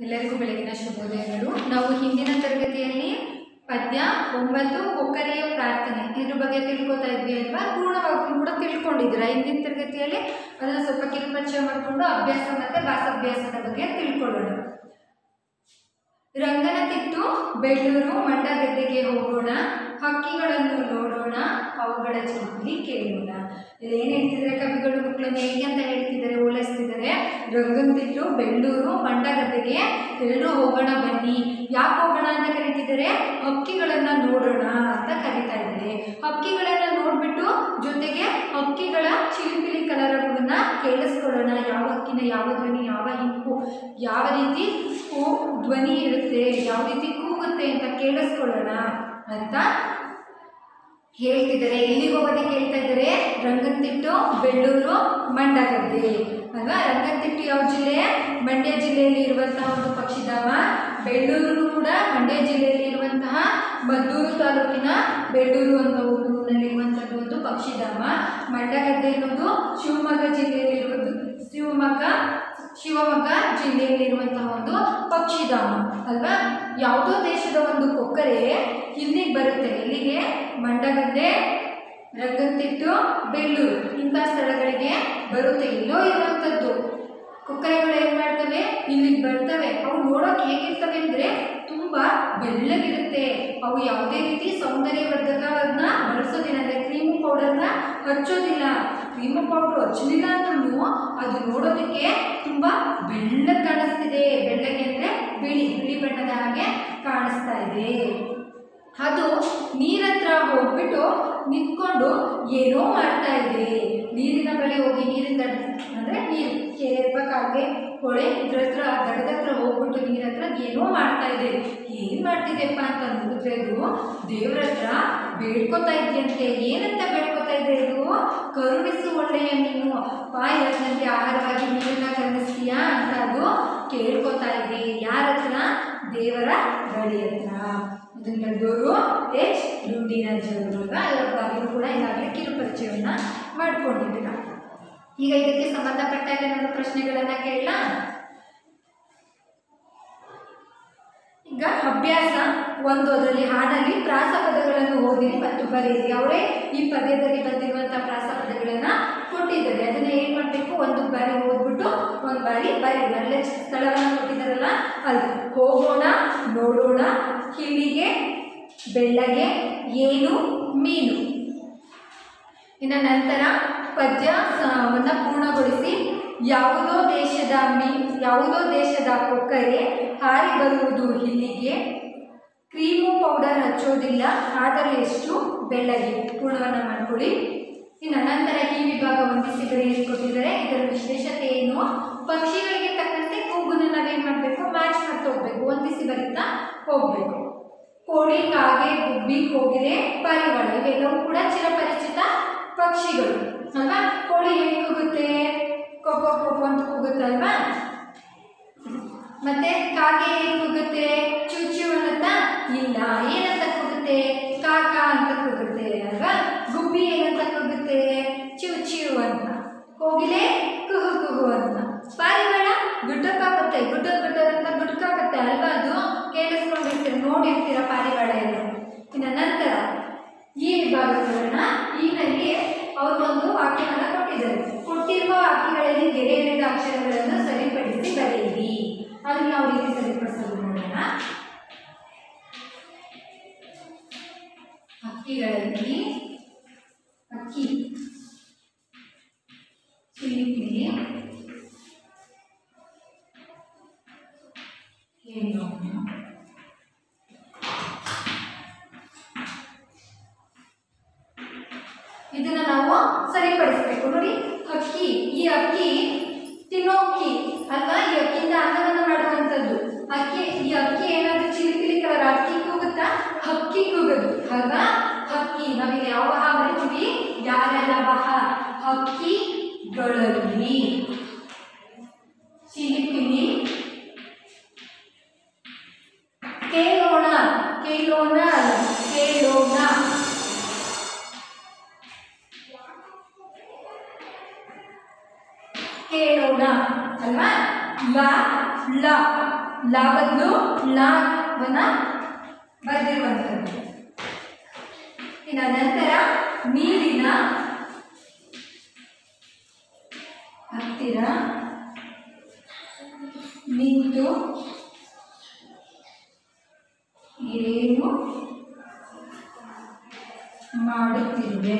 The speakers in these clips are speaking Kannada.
ಎಲ್ಲರಿಗೂ ಬೆಳಗಿನ ಶುಭೋದಯಗಳು. ನಾವು ಹಿಂದಿನ ತರಗತಿಯಲ್ಲಿ ಪದ್ಯ ಒಂಬತ್ತು ಕೊಕ್ಕರೆಯ ಪ್ರಾರ್ಥನೆ ಇದ್ರ ಬಗ್ಗೆ ತಿಳ್ಕೊತಾ ಇದ್ವಿ ಅಲ್ವಾ? ಪೂರ್ಣವಾಗಿ ಕೂಡ ತಿಳ್ಕೊಂಡಿದ್ರ ಹಿಂದಿನ ತರಗತಿಯಲ್ಲಿ ಅದನ್ನು ಸ್ವಲ್ಪ ಕಿರುಪರಿಚಯ ಮಾಡಿಕೊಂಡು ಅಭ್ಯಾಸ ಮತ್ತು ಭಾಸಾಭ್ಯಾಸದ ಬಗ್ಗೆ ತಿಳ್ಕೊಳ್ಳೋಣ. ರಂಗನತಿಟ್ಟು ಬೆಳ್ಳೂರು ಮಂಡಗದ್ದೆಗೆ ಹೋಗೋಣ. ಹಕ್ಕಿಗಳನ್ನು ನೋಡೋಣ, ಅವುಗಳ ಚಿಂತನೆ ಕೇಳೋಣ. ಏನು ಹೇಳ್ತಿದ್ದಾರೆ ಕವಿಗಳು ಮಕ್ಕಳನ್ನು ಹೇಗೆ ಅಂತ ಹೇಳ್ತಿದ್ದಾರೆ ಓಲೈಸ್ತಿದ್ದಾರೆ ರಂಗಂತಿಟ್ಟು ಬೆಳ್ಳೂರು, ಮಂಡಗದ್ದೆಗೆ ಎಲ್ಲರೂ ಹೋಗೋಣ ಬನ್ನಿ. ಯಾಕೆ ಹೋಗೋಣ ಅಂತ ಕರೀತಿದ್ದಾರೆ ಹಕ್ಕಿಗಳನ್ನು ನೋಡೋಣ ಅಂತ ಕರೀತಾ ಇದ್ದಾರೆ. ಹಕ್ಕಿಗಳನ್ನು ನೋಡಿಬಿಟ್ಟು ಜೊತೆಗೆ ಹಕ್ಕಿಗಳ ಚಿಲಿಪಿಲಿ ಕಲರವನ್ನ ಕೇಳಿಸ್ಕೊಳ್ಳೋಣ. ಯಾವ ಹಕ್ಕಿನ, ಯಾವ ಧ್ವನಿ, ಯಾವ ಹಿಂಪು ಯಾವ ರೀತಿ ಧ್ವನಿ ಇರುತ್ತೆ, ಯಾವ ರೀತಿ ಕೂಗುತ್ತೆ ಅಂತ ಕೇಳಿಸ್ಕೊಳ್ಳೋಣ. ಅಂತ ಹೇಳ್ತಿದ್ದಾರೆ. ಎಲ್ಲಿಗೆ ಹೋಗೋದಕ್ಕೆ ಹೇಳ್ತಾ ಇದ್ದಾರೆ? ರಂಗನತಿಟ್ಟು, ಬೆಳ್ಳೂರು ಮಂಡಗದ್ದೆ ಅಲ್ವಾ? ರಂಗನತಿಟ್ಟು ಯಾವ ಜಿಲ್ಲೆ? ಮಂಡ್ಯ ಜಿಲ್ಲೆಯಲ್ಲಿ ಇರುವಂತಹ ಒಂದು ಪಕ್ಷಿಧಾಮ. ಬೆಳ್ಳೂರು ಕೂಡ ಮಂಡ್ಯ ಜಿಲ್ಲೆಯಲ್ಲಿ ಇರುವಂತಹ ಮದ್ದೂರು ತಾಲೂಕಿನ ಬೆಳ್ಳೂರು ಅಂತ ಊರಿನಲ್ಲಿರುವಂಥದ್ದು ಒಂದು ಪಕ್ಷಿಧಾಮ. ಮಂಡಗದ್ದೆ ಅನ್ನೋದು ಶಿವಮೊಗ್ಗ ಜಿಲ್ಲೆಯಲ್ಲಿರುವುದು ಶಿವಮೊಗ್ಗ ಶಿವಮೊಗ್ಗ ಜಿಲ್ಲೆಯಲ್ಲಿರುವಂತಹ ಒಂದು ಪಕ್ಷಿಧಾಮ, ಅಲ್ವಾ? ಯಾವುದೋ ದೇಶದ ಒಂದು ಕೊಕ್ಕರೆ ಇಲ್ಲಿಗೆ ಬರುತ್ತೆ. ಇಲ್ಲಿಗೆ ಮಂಡಗದ್ದೆ ರಂಗನತಿಟ್ಟು ಬೆಳ್ಳೂರು ಇಂಥ ಸ್ಥಳಗಳಿಗೆ ಬರುತ್ತೆ. ಇಲ್ಲೋ ಇರುವಂಥದ್ದು. ಕೊಕ್ಕರೆಗಳು ಏನು ಮಾಡ್ತವೆ? ಇಲ್ಲಿಗೆ ಬರ್ತವೆ. ಅವು ನೋಡೋಕೆ ಹೇಗಿರ್ತವೆ ಅಂದರೆ ತುಂಬ ಬೆಳ್ಳಗಿರುತ್ತೆ. ಅವು ಯಾವುದೇ ರೀತಿ ಸೌಂದರ್ಯವರ್ಧಕವನ್ನ ಬಳಸೋದಿಲ್ಲ. ಅಂದರೆ ಕ್ರೀಮ್ ಪೌಡರ್ನ ಹಚ್ಚೋದಿಲ್ಲ. ಕ್ರೀಮ್ ಪೌಡರ್ ಹಚ್ಚಲಿಲ್ಲ ಅಂದ್ರೂ ಅದು ನೋಡೋದಕ್ಕೆ ತುಂಬ ಬೆಳ್ಳಗೆ ಕಾಣಿಸ್ತಿದೆ. ಬೆಳ್ಳಗೆ ಅಂದರೆ ಬಿಳಿ ಬಿಳಿ ಬಣ್ಣದ ಹಾಗೆ ಕಾಣಿಸ್ತಾ ಇದೆ. ಅದು ನೀರತ್ರ ಹೋಗ್ಬಿಟ್ಟು ನಿಂತ್ಕೊಂಡು ಏನೋ ಮಾಡ್ತಾ ಇದೆ. ನೀರಿನ ಬಳಿ ಹೋಗಿ ನೀರಿನ ದಡ ಅಂದರೆ ನೀರು ಕೆರೆ ಕಾಲುವೆ ಹೊಳೆ ಇದ್ರ ಹತ್ರ, ದಡದ ಹತ್ರ ಹೋಗ್ಬಿಟ್ಟು ನೀರ ಹತ್ರ ಏನೋ ಮಾಡ್ತಾ ಇದೆ. ಏನು ಮಾಡ್ತಿದೆಯಪ್ಪ ಅಂತ ನೋಡಿದ್ರೆ ಇದು ದೇವ್ರ ಹತ್ರ ಬೇಡ್ಕೋತಾ ಇದೆಯಂತೆ. ಏನಂತ ಬೇಡ್ಕೋತಾ ಇದೆ ಇದು ಕರುಣಿಸು ಒಳ್ಳೆಯ ನೀನು. ಪಾಯ ನನಗೆ ಆಹಾರವಾಗಿ ನೀರನ್ನ ಕರುಣಿಸ್ತೀಯಾ ಅಂತ ಅದು ಕೇಳ್ಕೊತಾ ಇದೆ. ಯಾರ ಹತ್ರ ದೇವರ ಬಳಿ ಹತ್ರ ಬರೆದವರು ಎಚ್ ಡುಂಡಿರಾಜ್ ಅವರು ಅಲ್ವಾ ಬಗ್ಗೆಯೂ ಕೂಡ ಈಗಾಗಲೇ ಕಿರುಪರಿಚಯವನ್ನು ಮಾಡಿಕೊಂಡಿದ್ದೀರ? ಈಗ ಇದಕ್ಕೆ ಸಂಬಂಧಪಟ್ಟ ಏನಾದರೂ ಪ್ರಶ್ನೆಗಳನ್ನು ಕೇಳಲ್ಲ ಈಗ ಅಭ್ಯಾಸ ಒಂದು, ಅದರಲ್ಲಿ ಹಾಡಲ್ಲಿ ಪ್ರಾಸಪದಗಳನ್ನು ಓದಿರಿ ಮತ್ತು ಬರೆಯಿರಿ. ಅವರೇ ಈ ಪದ್ಯದಲ್ಲಿ ಬಂದಿರುವಂಥ ಪ್ರಾಸಪದಗಳನ್ನು ಕೊಟ್ಟಿದ್ದಾರೆ. ಅದನ್ನ ಏನು ಮಾಡಬೇಕು? ಒಂದು ಬಾರಿ ಹೋಗ್ಬಿಟ್ಟು ಒಂದು ಬಾರಿ ಬರಿ. ಅಲ್ಲೇ ಸ್ಥಳವನ್ನು ಕೊಟ್ಟಿದ್ದಾರಲ್ಲ ಅಲ್ಲಿ ಹೋಗೋಣ, ನೋಡೋಣ. ಕಿವಿಗೆ, ಬೆಳ್ಳಗೆ, ಏನು, ಮೀನು. ಇನ್ನು ನಂತರ ಪದ್ಯವನ್ನ ಪೂರ್ಣಗೊಳಿಸಿ, ಯಾವುದೋ ದೇಶದ ಮೀ, ಯಾವುದೋ ದೇಶದ ಕೊಕ್ಕರೆ ಹಾರಿ ಬರುವುದು ಇಲ್ಲಿಗೆ. ಕ್ರೀಮು ಪೌಡರ್ ಹಚ್ಚೋದಿಲ್ಲ, ಆದರೆ ಎಷ್ಟು? ಬೆಳ್ಳಗೆ. ಪೂರ್ಣವನ್ನು ಮಾಡ್ಕೊಳ್ಳಿ. ಇನ್ನು ನಂತರ ಈ ವಿಭಾಗ ಹೊಂದಿಸಿದರೆ ಏನು ಕೊಟ್ಟಿದ್ದಾರೆ ಇದರ ವಿಶೇಷತೆ ಏನು? ಪಕ್ಷಿಗಳಿಗೆ ತಕ್ಕಂತೆ ಕೂಗನ್ನು ನಾವೇನು ಮಾಡಬೇಕು? ಮ್ಯಾಚ್ ಮಾಡ್ತಾ ಹೋಗ್ಬೇಕು. ಹೊಂದಿಸಿ ಬರೀತಾ ಹೋಗಬೇಕು. ಕೋಳಿ, ಕಾಗೆ, ಗುಬ್ಬಿ, ಕೋಗಿಲೆ ಪರಿಗಳು ಇವೆಲ್ಲವೂ ಕೂಡ ಚಿರಪರಿಚಿತ ಪಕ್ಷಿಗಳು, ಅಲ್ವಾ? ಕೋಳಿ ಹೇಗೆ ಕೂಗುತ್ತೆ? ಕೊಕ್ಕೋ ಅಂತ ಕೂಗುತ್ತಲ್ವಾ ಮತ್ತೆ ಕಾಗೆ ಹೇಗೆ ಕೂಗುತ್ತೆ? ಚುಚ್ಚು ಅನ್ನತ್ತ? ಇಲ್ಲ. ಏನಂತ ಕೂಗುತ್ತೆ? ಕಾಕ ಅಂತ ಕೂಗುತ್ತೆ ಅಲ್ವಾ? ಗುಬ್ಬಿ ಏನಂತ ಕೂಗುತ್ತೆ? ಚೂಚು ಅಂತ. ಕೋಗಿಲೆ ಕುಹು ಕುಹು ಅಂತ. ಪಾರಿವಾಳ ಗುಡ್ಡಕ್ಕಾಗುತ್ತೆ. ಗುಡ್ಡ ಗುಡ್ಡದಂತ ಗುಡ್ಕಾಗುತ್ತೆ ಅಲ್ವಾ ಅದು? ಇದನ್ನ ನಾವು ಸರಿಪಡಿಸಬೇಕು. ನೋಡಿ ಹಕ್ಕಿ ಈ ಅಕ್ಕಿ ತಿನ್ನೋ ಅಕ್ಕಿ ಅಲ್ವಾ ಈ ಅಕ್ಕಿಯಿಂದ ಅನ್ನವನ್ನು ಮಾಡುವಂಥದ್ದು. ಅಕ್ಕಿ, ಈ ಅಕ್ಕಿ ಏನಾದ್ರೂ ಚಿಲಿಪಿಲಿ ಕಲರ್ ಅಕ್ಕಿ ಕೂಗುತ್ತಾ? ಹಕ್ಕಿ ಕೂಗದು, ಅಲ್ವಾ? ಹಕ್ಕಿ ನಾವಿಲ್ಲಿ ಯಾವ ಬರಿತೀವಿ ಯಾರೆಲ್ಲ ಬಹ ಹಕ್ಕಿಗಳಲ್ಲಿ ಇನ್ನು ನಂತರ ನೀರಿನ ಹತ್ತಿರ ನಿಂತು ಏನು ಮಾಡುತ್ತಿರುವೆ?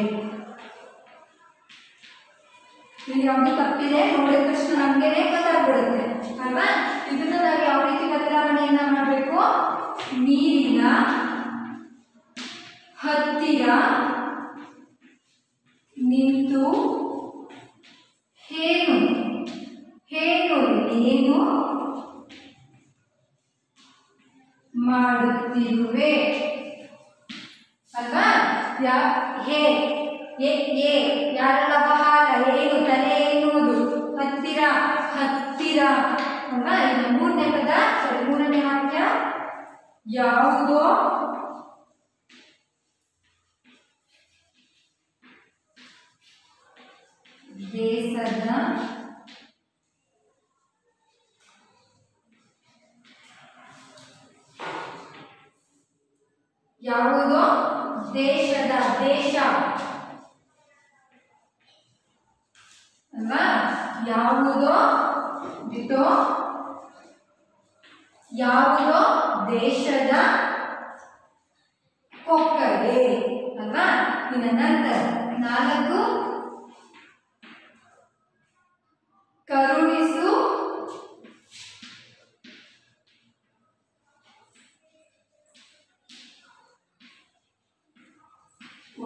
ಇಲ್ಲಿ ಯಾವುದು ತಪ್ಪಿದೆ. ನೋಡಿದ ತಕ್ಷಣ ನಮಗೇನೆ ಗೊತ್ತಾಗ್ಬಿಡುತ್ತೆ. ಅಲ್ವಾ? ಇದನ್ನ ನಾವು ಯಾವ ರೀತಿ ಬದಲಾವಣೆಯನ್ನ ಮಾಡಬೇಕು? ನೀರಿನ ಹತ್ತಿರ ನಿಂತು ಹೇನು ಹೇನು ಏನು? ಮಾಡುತ್ತಿರುವೆ. ಅಲ್ವಾ? ಯಾ, ಹೇ, ಎ ಎ, ಯಾರಲ್ಲ ಏನು ತಲೆ ಎನ್ನುವುದು. ಹತ್ತಿರ ಹತ್ತಿರ. ಅಲ್ವಾ? ಇದು ಮೂರನೇ ಪದ. ಸಾರಿ, ಮೂರನೇ ವಾಕ್ಯ. ಯಾವುದೋ ದೇಶದ ದೇಶ. ಅಲ್ವಾ? ಯಾವುದೋ ಬಿಟ್ಟು ಯಾವುದೋ ದೇಶದ ಕೊಕ್ಕರೆ. ಅಲ್ವಾ? ಇನ್ನು ನಂತರ ನಾಲ್ಕು. ಕರುಣಿಸು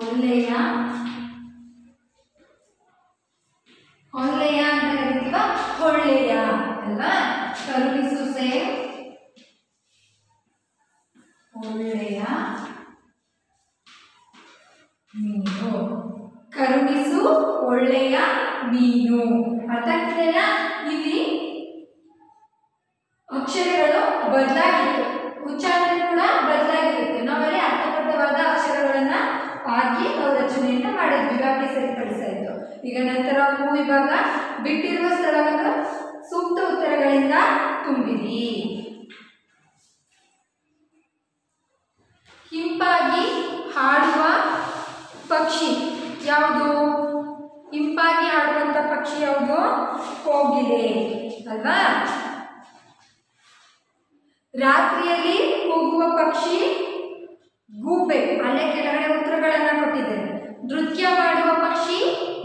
ಒಳ್ಳೆಯ ವಿಭಾಗ ಬಿಟ್ಟಿರುವ ಸ್ಥಳವನ್ನು ಸೂಕ್ತ ಉತ್ತರಗಳಿಂದ ತುಂಬಿರಿ. ಹಿಂಪಾಗಿ ಹಾಡುವ ಪಕ್ಷಿ ಯಾವುದು? ಹಿಂಪಾಗಿ ಹಾಡುವಂತ ಪಕ್ಷಿ ಯಾವುದು? ಹೋಗಿದೆ ಅಲ್ವಾ? ರಾತ್ರಿಯಲ್ಲಿ ಹೋಗುವ ಪಕ್ಷಿ ಗೂಬೆ. ಅಲ್ಲೇ ಕೆಳಗಡೆ ಉತ್ತರಗಳನ್ನು ಕೊಟ್ಟಿದ್ದಾರೆ. ನೃತ್ಯ ಮಾಡುವ ಪಕ್ಷಿ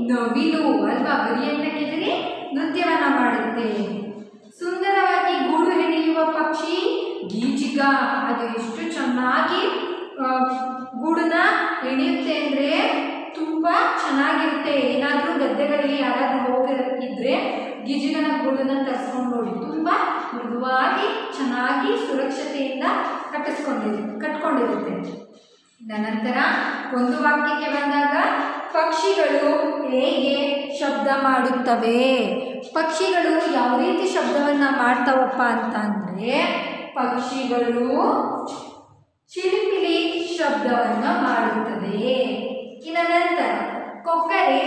ನವಿಲು ಅಲ್ವಾ? ಬರಿಯನ್ನ ಕೆದರಿ ನೃತ್ಯವನ್ನ ಮಾಡುತ್ತೆ. ಸುಂದರವಾಗಿ ಗೂಡು ಹೆಣೆಯುವ ಪಕ್ಷಿ ಗೀಚಿಗ. ಅದು ಎಷ್ಟು ಚೆನ್ನಾಗಿ ಗೂಡನ್ನ ಹೆಣೆಯುತ್ತೆ ಅಂದ್ರೆ ತುಂಬಾ ಚೆನ್ನಾಗಿರುತ್ತೆ. ಏನಾದರೂ ಗದ್ದೆಗಳಿಗೆ ಯಾರಾದರೂ ಹೋಗಿದ್ರೆ ಗಿಜಿಗನ ಗೂಡನ್ನ ತರಿಸ್ಕೊಂಡು ನೋಡಿ. ತುಂಬಾ ಮೃದುವಾಗಿ ಚೆನ್ನಾಗಿ ಸುರಕ್ಷತೆಯಿಂದ ಕಟ್ಟಿಸ್ಕೊಂಡಿರುತ್ತೆ ಕಟ್ಕೊಂಡಿರುತ್ತೆ. ನಂತರ ಒಂದು ವಾಕ್ಯಕ್ಕೆ ಬಂದಾಗ, ಪಕ್ಷಿಗಳು ಹೇಗೆ ಶಬ್ದ ಮಾಡುತ್ತವೆ? ಪಕ್ಷಿಗಳು ಯಾವ ರೀತಿ ಶಬ್ದವನ್ನು ಮಾಡ್ತಾವಪ್ಪ ಅಂತ ಅಂದ್ರೆ ಪಕ್ಷಿಗಳು ಚಿಲಿಪಿಲಿ ಶಬ್ದವನ್ನು ಮಾಡುತ್ತದೆ ಇನ್ನು ನಂತರ, ಕೊಕ್ಕರೆ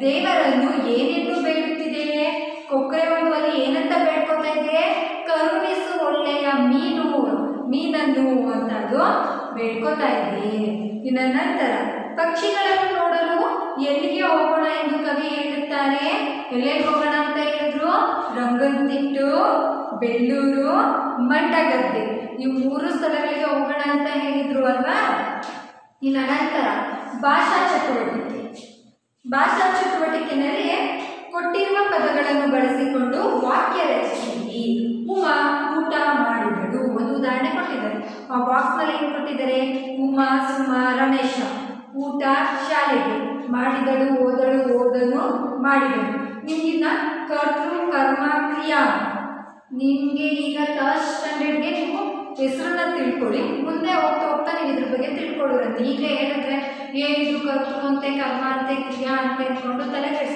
ದೇವರನ್ನು ಏನೆಂದು ಬೇಡುತ್ತಿದೆ? ಕೊಕ್ಕರೆ ಒಂದು ಅಲ್ಲಿ ಏನಂತ ಬೇಡ್ಕೊತಾ ಇದೆ? ಕರುಣಿಸು ಒಳ್ಳೆಯ ಮೀನು, ಮೀನನ್ನು ಅಂತ ಅದು ಬೇಡ್ಕೊತಾ ಇದೆ ಇನ್ನು ನಂತರ, ಪಕ್ಷಿಗಳನ್ನು ನೋಡಲು ಎಲ್ಲಿಗೆ ಹೋಗೋಣ ಎಂದು ಕವಿ ಹೇಳುತ್ತಾರೆ? ಎಲ್ಲೇ ಹೋಗೋಣ ಅಂತ ಹೇಳಿದ್ರು? ರಂಗನತಿಟ್ಟು ಬೆಳ್ಳೂರು, ಮಂಡಗದ್ದೆ. ಈ ಮೂರು ಸ್ಥಳಗಳಿಗೆ ಹೋಗೋಣ ಅಂತ ಹೇಳಿದ್ರು ಅಲ್ವಾ? ಇನ್ನು ನಂತರ, ಭಾಷಾ ಚಟುವಟಿಕೆ. ಭಾಷಾ ಚಟುವಟಿಕೆನಲ್ಲಿ ಕೊಟ್ಟಿರುವ ಪದಗಳನ್ನು ಬಳಸಿಕೊಂಡು ವಾಕ್ಯ ರಚಿಸಿ. ಉಮಾ ಊಟ ಮಾಡಿದಳು. ಒಂದು ಉದಾಹರಣೆ ಕೊಟ್ಟಿದ್ದಾರೆ. ಆ ಬಾಕ್ಸ್ನಲ್ಲಿ ಏನು ಕೊಟ್ಟಿದ್ದಾರೆ? ಉಮಾ, ಸುಮ, ರಮೇಶ. ಊಟ ಶಾಲೆಗೆ ಮಾಡಿದಳು, ಓದಳು, ಓದನು, ಮಾಡಿದಳು. ನಿಮಗಿನ್ನ ಕರ್ತೃ, ಕರ್ಮ, ಕ್ರಿಯಾ. ನಿಮಗೆ ಈಗ ಥರ್ಡ್ ಸ್ಟ್ಯಾಂಡರ್ಡ್ಗೆ ನೀವು ಹೆಸರನ್ನ ತಿಳ್ಕೊಳ್ಳಿ. ಮುಂದೆ ಹೋಗ್ತಾ ಹೋಗ್ತಾ ನೀವು ಇದ್ರ ಬಗ್ಗೆ ತಿಳ್ಕೊಳ್ಳೋರಂತೆ. ಈಗಲೇ ಹೇಳಿದ್ರೆ ಏನಿದು ಕರ್ತೃ ಅಂತೆ, ಕರ್ಮ ಅಂತೆ, ಕ್ರಿಯಾ ಅಂತ ಅಂದ್ಕೊಂಡು ತಲೆ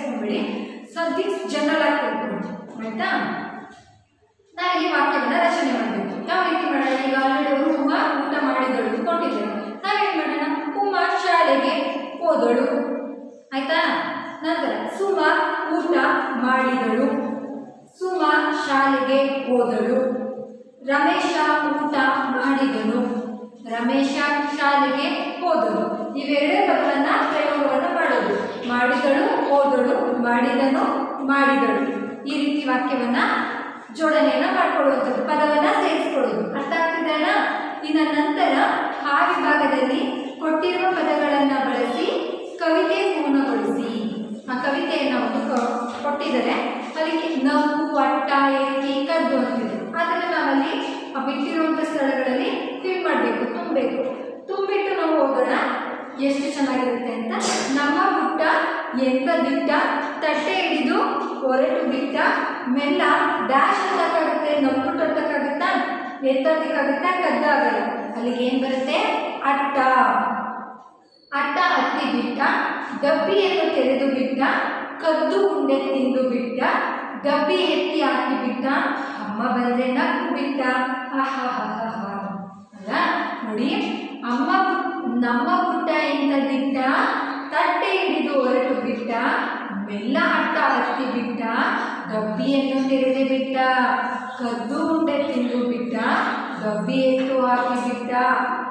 ಕೆಡಿಸ್ಕೊಂಬಿಡಿ ದಿಸ್ ಜನರಲ್ ಆಗಿ ತಿಳ್ಕೊಳ್ಳಿ ಆಯ್ತಾ? ನಾವಿಲ್ಲಿ ವಾಕ್ಯವನ್ನು ರಚನೆ ಮಾಡಬೇಕು. ಯಾವ ರೀತಿ ಮಾಡೋಣ? ಈಗ ಆಲ್ರೆಡಿ ಅವರು ಉಮಾ ಊಟ ಮಾಡಿದಳು ಅಂದ್ಕೊಂಡಿದ್ದೇವೆ. ನಾವೇನು ಮಾಡೋಣ? ಉಮಾ ಶಾಲೆಗೆ ಹೋದಳು. ಆಯ್ತಾ? ನಂತರ ಸುಮ ಊಟ ಮಾಡಿದಳು. ಸುಮ ಶಾಲೆಗೆ ಹೋದಳು. ರಮೇಶ ಊಟ ಮಾಡಿದನು ರಮೇಶ ಶಾಲೆಗೆ ಹೋದಳು. ಇವೆರಡೇ ಪದಗಳನ್ನು ಮಾಡಿದಳು, ಹೋದಳು, ಮಾಡಿದನು, ಮಾಡಿದಳು. ಈ ರೀತಿ ವಾಕ್ಯವನ್ನ ಜೋಡಣೆಯನ್ನ ಮಾಡ್ಕೊಳ್ಳುವಂಥದ್ದು, ಪದವನ್ನ ಸೇರಿಸ್ಕೊಳ್ಳೋದು ಅರ್ಥ ಆಗ್ತಿದೆಯಲ್ಲ ಇನ್ನು ನಂತರ ಆ ವಿಭಾಗದಲ್ಲಿ ಕೊಟ್ಟಿರುವ ಪದಗಳನ್ನು ಬಳಸಿ ಕವಿತೆ ಪೂರ್ಣಗೊಳಿಸಿ. ಆ ಕವಿತೆಯನ್ನು ಒಂದು ಕೊಟ್ಟಿದ್ದಾರೆ. ಅದಕ್ಕೆ ನಗು, ಅಟ್ಟ ಏರಿಕೆ ಕದ್ದು ಅಂತಿದೆ. ಅದನ್ನು ನಾವಲ್ಲಿ ಬಿಟ್ಟಿರುವಂಥ ಸ್ಥಳಗಳಲ್ಲಿ ಫಿಲ್ ಮಾಡಬೇಕು, ತುಂಬಬೇಕು. ತುಂಬಿಟ್ಟು ನಾವು ಹೋಗೋಣ. ಎಷ್ಟು ಚೆನ್ನಾಗಿರುತ್ತೆ ಅಂತ? ನಮ್ಮ ಪುಟ್ಟ ಎಂತ ದಿಟ್ಟ, ತಟ್ಟೆ ಹಿಡಿದು ಹೊರಟು ಬಿಟ್ಟ ಮೆಲ್ಲ ಡ್ಯಾಶ್ ಅಂತಕ್ಕಾಗುತ್ತೆ ನಮ್ಮುಟ್ಟು ಅಂತಕ್ಕಾಗುತ್ತಾ? ಎತ್ತೋದಕ್ಕಾಗುತ್ತಾ? ಕದ್ದು ಆಗಲ್ಲ ಅಲ್ಲಿಗೆ ಏನು ಬರುತ್ತೆ? ಅಟ್ಟ. ಅಟ್ಟ ಹತ್ತಿ ಬಿಟ್ಟ ಡಬ್ಬಿಯನ್ನು ತೆರೆದು ಬಿಟ್ಟ, ಕದ್ದು ಉಂಡೆ ತಿಂದು ಬಿಟ್ಟ, ಡಬ್ಬಿ ಎತ್ತಿ ಹಾಕಿ ಬಿಟ್ಟ, ಅಮ್ಮ ಬಂದರೆ ನಕ್ಕು ಬಿಟ್ಟ. ಅಲ್ಲ, ನೋಡಿ, ಅಮ್ಮ ನಮ್ಮ ಪುಟ್ಟ ಎಂತ ದಿಟ್ಟ? ತಟ್ಟೆ ಹಿಡಿದು ಹೊರಟು ಬಿಟ್ಟ? ಬೆಲ್ಲ ಅಟ್ಟ ಹತ್ತಿ ಬಿಟ್ಟ? ಗಬ್ಬಿಯನ್ನು ತೆರೆದು ಬಿಟ್ಟ? ಕದ್ದು ಉಂಡೆ ತಿಂದು ಬಿಟ್ಟ? ಗಬ್ಬಿ ಎತ್ತು ಹಾಕಿ ಬಿಟ್ಟ?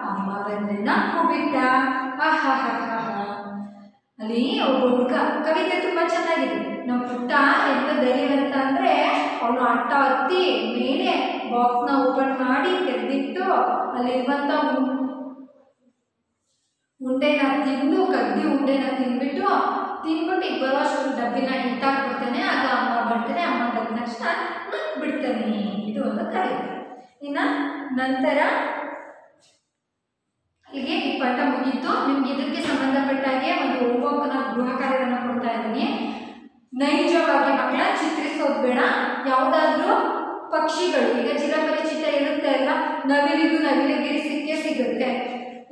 ಅಮ್ಮ ಬಂದ್ರೆ ನಕ್ಕು ಬಿಟ್ಟ. ಅಲ್ಲಿ ಒಬ್ಬ ಹುಡುಗ ಕವಿತೆ ತುಂಬ ಚೆನ್ನಾಗಿದೆ. ನಮ್ಮ ಪುಟ್ಟ ಎಂತ ಧೈರ್ಯವಂತ ಅಂದ್ರೆ ಅವನು ಅಟ್ಟ ಹತ್ತಿ ಮೇಲೆ ಬಾಕ್ಸ್ನ ಓಪನ್ ಮಾಡಿ ತೆಗೆದಿಟ್ಟು ಅಲ್ಲಿರುವಂತ ಉಂ- ಉಂಡೆನ ತಿಂದು ಕದ್ದಿ ಉಂಡೆನ ತಿಂದ್ಬಿಟ್ಟು ತಿಂದ್ಬಿಟ್ಟು ಈಗ ಬರೋ ಅಷ್ಟು ಡಬ್ಬಿನ ಇಟ್ಟಾಕ್ಬಿಡ್ತಾನೆ ಆಗ ಅಮ್ಮ ಬರ್ತಾನೆ ಅಮ್ಮ ಬಂದ ತಕ್ಷಣ ಬಿಡ್ತಾನೆ ಇದು ಒಂದು ಕವಿತೆ ಇನ್ನು ನಂತರ ಹೀಗೆ ಈ ಪಾಠ ಮುಗೀತು. ನಿಮ್ಗೆ ಇದಕ್ಕೆ ಸಂಬಂಧಪಟ್ಟ ಹಾಗೆ ಒಂದು ಹೋಮ್ವರ್ಕ್ನ ಗೃಹ ಕಾರ್ಯವನ್ನು ಕೊಡ್ತಾ ಇದ್ದೀನಿ. ನೈಜವಾಗಿ ಮಕ್ಕಳ ಚಿತ್ರಿಸೋದು ಬೇಡ. ಯಾವುದಾದ್ರೂ ಪಕ್ಷಿಗಳು, ಈಗ ಚಿರಪರಿಚಿತ ಇರುತ್ತೆ ಅಲ್ಲ ನವಿಲಿಗೂ ನವಿಲಿಗಿರಿ ಸಿಕ್ಕೇ ಸಿಗುತ್ತೆ.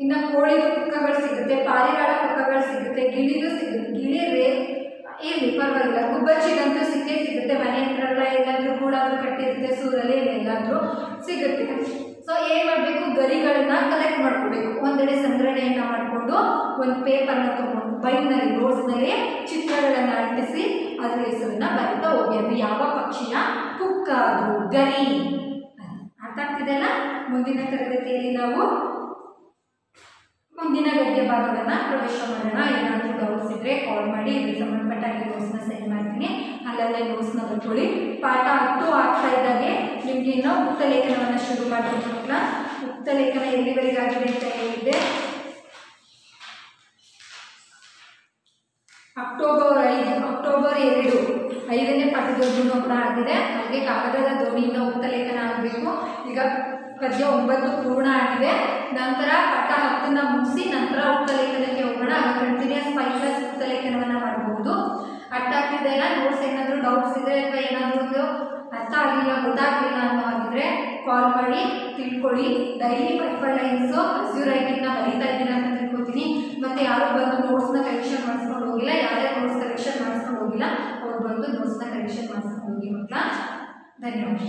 ಇನ್ನು ಕೋಳಿದು ಪುಕ್ಕಗಳು ಸಿಗುತ್ತೆ, ಪಾರಿವಾಳ ಪುಕ್ಕಗಳು ಸಿಗುತ್ತೆ, ಗಿಳಿದು ಸಿಗುತ್ತೆ ಗಿಳಿ ಇಲ್ಲಿ ಪರವಾಗಿಲ್ಲ, ಗುಬ್ಬಚ್ಚಿಗಂತೂ ಸಿಕ್ಕೇ ಸಿಗುತ್ತೆ, ಮನೆ ಹತ್ರ ಎಲ್ಲ ಎಲ್ಲಾದ್ರೂ ಗೂಡಾದ್ರೂ ಕಟ್ಟಿರುತ್ತೆ, ಸೂರಲ್ಲಿ ಎಲ್ಲಾದ್ರೂ ಸಿಗುತ್ತೆ. ಸೊ ಏನು ಮಾಡಬೇಕು? ಗರಿಗಳನ್ನ ಕಲೆಕ್ಟ್ ಮಾಡ್ಕೋಬೇಕು. ಒಂದೆಡೆ ಸಂಗ್ರಹಣೆಯನ್ನು ಮಾಡಿಕೊಂಡು, ಒಂದು ಪೇಪರ್ನ ತಗೊಂಡು ಬೈನಲ್ಲಿ ರೋಡ್ಸ್ನಲ್ಲಿ ಚಿತ್ರಗಳನ್ನು ಅಂಟಿಸಿ, ಅದರ ಹೆಸರನ್ನ ಬರ್ತಾ ಹೋಗಿ. ಅದು ಯಾವ ಪಕ್ಷಿಯ? ಪುಕ್ಕ ಅದು ಗರಿ ಅರ್ಥ ಆಗ್ತಿದೆಯಲ್ಲ ಮುಂದಿನ ತರಗತಿಯಲ್ಲಿ ನಾವು ಮುಂದಿನ ಗದ್ಯ ಭಾಗವನ್ನು ಪ್ರವೇಶ ಮಾಡೋಣ, ಏನಾದರೂ ಡೌಟ್ಸ್ ಇದ್ದರೆ ಕಾಲ್ ಮಾಡಿ, ಇದ್ರ ಸಂಬಂಧಪಟ್ಟ ನೋಟ್ಸ್ನ ಸೆಂಡ್ ಮಾಡ್ತೀನಿ. ಅಲ್ಲಲ್ಲೇ ನೋಟ್ಸ್ನ ಬರ್ಕೊಳ್ಳಿ ಪಾಠ ಹತ್ತು ಆಗ್ತಾ ಇದ್ದಾಗೆ, ನಿಮಗೆ ಇನ್ನೂ ಲೇಖನವನ್ನು ಶುರು ಮಾಡಬೇಕು ಮಕ್ಕಳ ಲೇಖನ ಎಲ್ಲಿವರೆಗೆ ಆಗಿದೆ ಅಂತ ಹೇಳಿದ್ದೆ. ಅಕ್ಟೋಬರ್ ಐದು, ಅಕ್ಟೋಬರ್ ಎರಡು, ಐದನೇ ಪಾಠದ ಕೂಡ ಆಗಿದೆ. ಹಾಗೆ ಕಾಗದದ ಧ್ವನಿಯಿಂದ ಲೇಖನ ಆಗಬೇಕು. ಈಗ ಪದ್ಯ ಒಂಬತ್ತು ಪೂರ್ಣ ಆಗಿದೆ. ನಂತರ ಪಾಠ ಹತ್ತನ್ನ ಮುಗಿಸಿ ನಂತರ ಉಕ್ತ ಲೇಖನಕ್ಕೆ ಹೋಗೋಣ. ಆಗ ಕಂಟಿನ್ಯೂಸ್ ಫೈವ್ ಪ್ಲಸ್ ಉಕ್ತ ಲೇಖನವನ್ನು ಮಾಡಬಹುದು. ಅರ್ಥ ಆಗ್ತಿದೆ ಇಲ್ಲ ನೋಟ್ಸ್ ಏನಾದರೂ ಡೌಟ್ಸ್ ಇದೆ ಅಥವಾ ಏನಾದರೂ ಅರ್ಥ ಆಗಲಿಲ್ಲ ಗೊತ್ತಾಗಲಿಲ್ಲ ಅನ್ನೋ ಹಾಗಿದ್ರೆ ಕಾಲ್ ಮಾಡಿ, ತಿಳ್ಕೊಳ್ಳಿ. Daily five five lines writing ರೈಟಿಂಗ್ನ ಬರೀತಾ ಇದ್ದೀರಾ ಅಂತ ತಿಳ್ಕೊತೀನಿ. ಮತ್ತು ಯಾರು ಬಂದು ನೋಟ್ಸ್ನ ಕಲೆಕ್ಷನ್ ಮಾಡಿಸ್ಕೊಂಡು ಹೋಗಿಲ್ಲ ಯಾರ್ಯಾರು ನೋಟ್ಸ್ ಕಲೆಕ್ಷನ್ ಮಾಡಿಸ್ಕೊಂಡು ಹೋಗಿಲ್ಲ, ಅವ್ರು ಬಂದು ನೋಟ್ಸ್ನ ಕಲೆಕ್ಷನ್ ಮಾಡಿಸ್ಕೊಂಡು ಹೋಗಿ ಮಕ್ಕಳ ಧನ್ಯವಾದ.